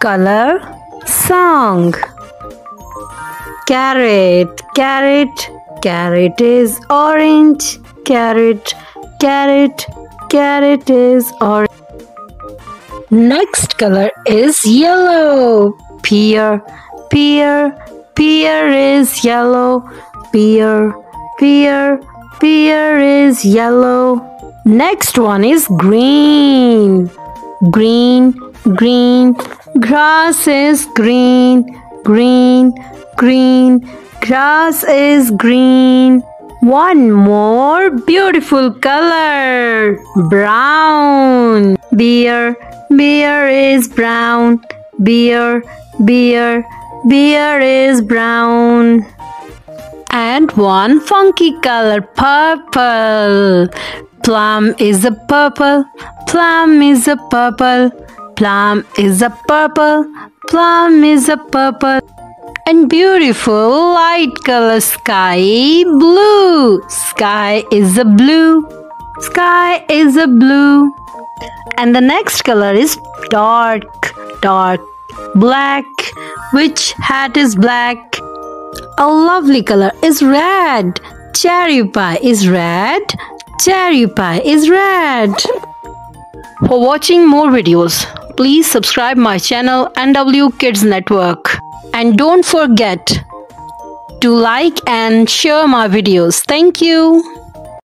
color song. Carrot, carrot, carrot is orange. Carrot, carrot, carrot is orange. Next color is yellow. Pear, pear, pear is yellow. Pear, pear, pear is yellow. Next one is green. Green, green, grass is green. Green, green, grass is green. One more beautiful color. Brown. Beer, beer is brown. Beer, beer, beer is brown. And one funky color, purple. Plum is a purple. Plum is a purple. Plum is a purple. Plum is a purple. And beautiful light color sky blue. Sky is a blue. Sky is a blue. And the next color is dark, dark black. Which hat is black? A lovely color is red. Cherry pie is red. Cherry pie is red. For watching more videos, please subscribe my channel NW Kids Network. And don't forget to like and share my videos. Thank you.